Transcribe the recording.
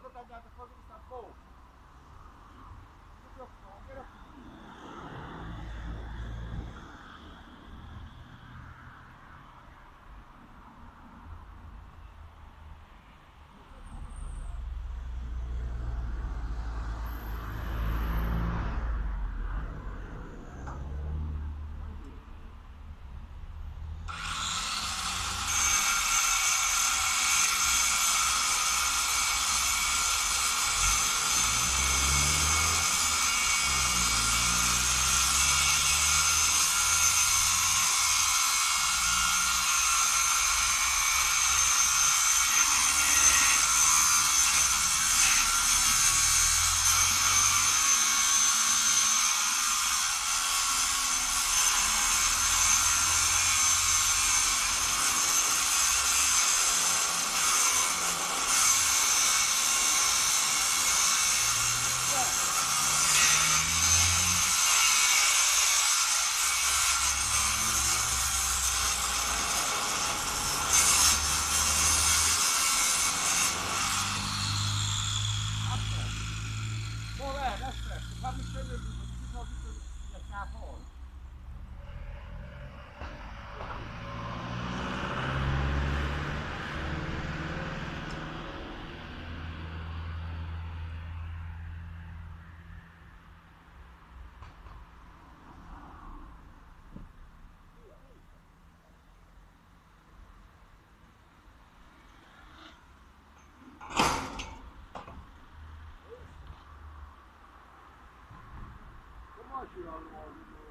cosa tagliata fuori di sta boh. fammi aşırı aldım ağzını.